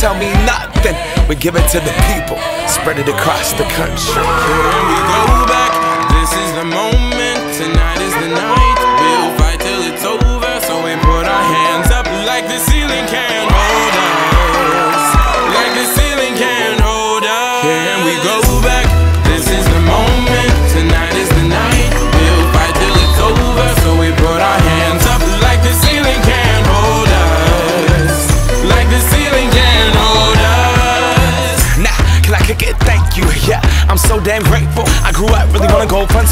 tell me nothing. We give it to the people, spread it across the country. When we go back, this is the moment.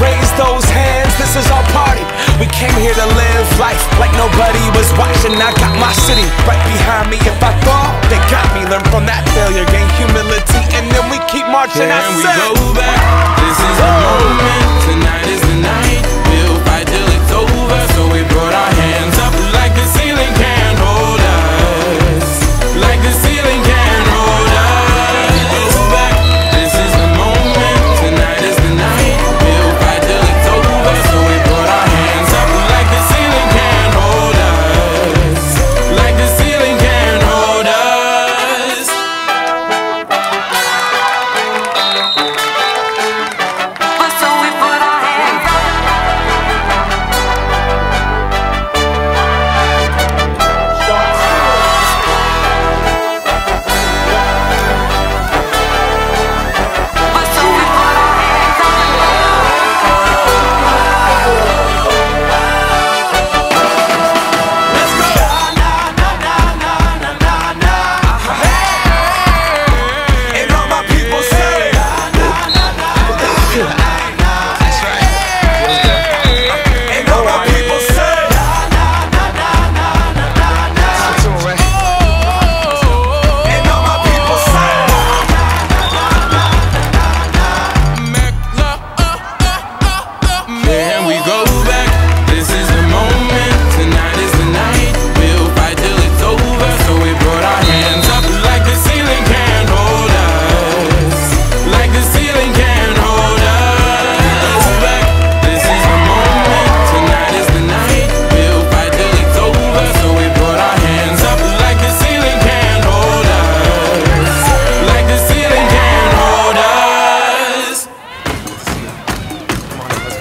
Raise those hands, this is our party. We came here to live life like nobody was watching. I got my city right behind me. If I fall, they got me. Learn from that failure, gain humility, and then we keep marching. I Can we go back? This is the moment.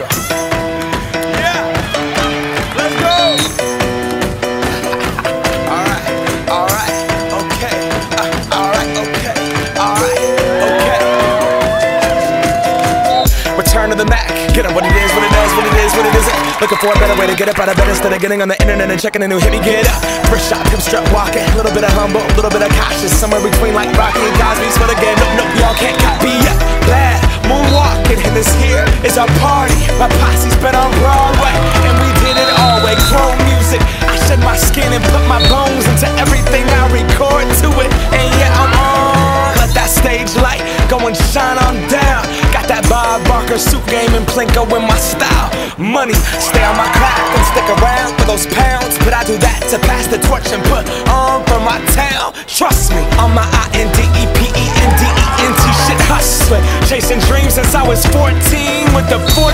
Yeah, let's go. All right, all right, okay. Uh, all right, okay, all right, okay. Return to the Mac. Get up what it is, what it does, what it is, what it isn't. Looking for a better way to get up out of bed instead of getting on the internet and checking a new hit. Me get up. First shot, hip strut walking. A little bit of humble, a little bit of cautious. Somewhere between like Rocky and Cosby's the game. Nope, nope, y'all can't copy up. Bad moonwalking, and this here is our party. My posse's been on Broadway, and we did it all way. Chrome music. I shed my skin and put my bones into everything I record to it. And yeah, I'm on. Let that stage light go and shine on down. Got that Bob Barker suit game and Plinko in my style. Money, stay on my craft and stick around for those pounds. But I do that to pass the torch and put on for my town. Trust me, on my I N D E P E N D E N T shit hustling. Chasing dreams since I was 14 with the four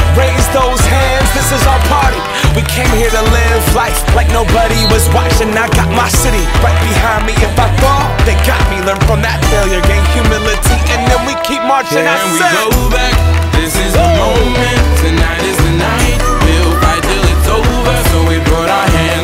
Raise those hands, this is our party. We came here to live life like nobody was watching. I got my city right behind me. If I fall, they got me. Learn from that failure, gain humility, and then we keep marching. I Can we said- go back? This is the moment. Tonight is the night. We'll fight till it's over. So we brought our hands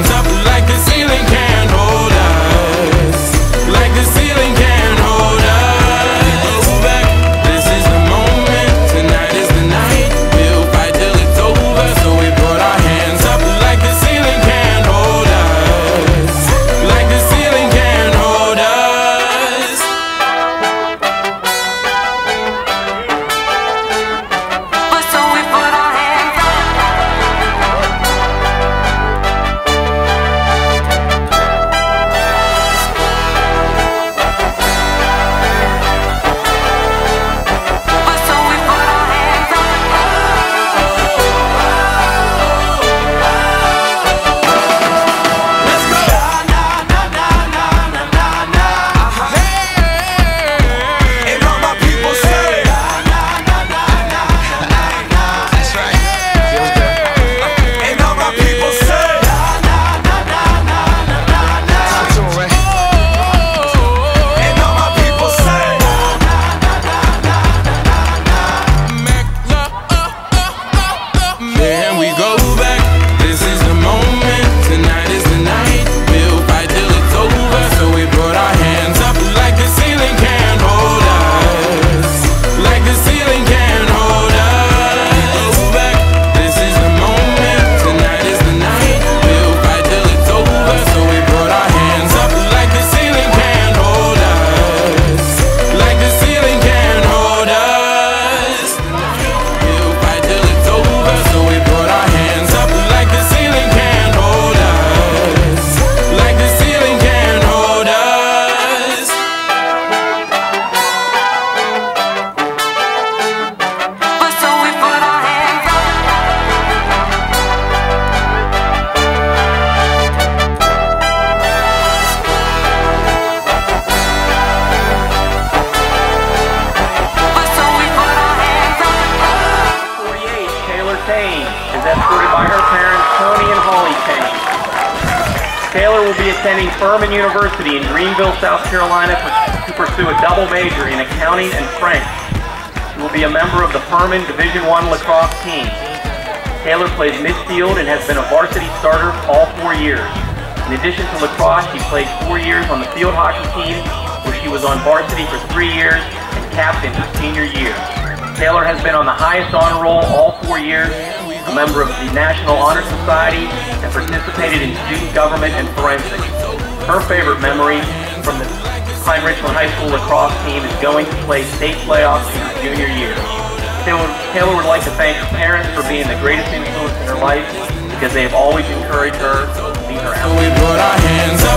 attending Furman University in Greenville, South Carolina to pursue a double major in accounting and French. He will be a member of the Furman Division I lacrosse team. Taylor plays midfield and has been a varsity starter all four years. In addition to lacrosse, he played four years on the field hockey team, where she was on varsity for three years and captain her senior year. Taylor has been on the highest honor roll all four years, a member of the National Honor Society, and participated in student government and forensics. Her favorite memory from the Pine Richland High School lacrosse team is going to play state playoffs in her junior year. Taylor, Taylor would like to thank her parents for being the greatest influence in her life because they have always encouraged her to be her So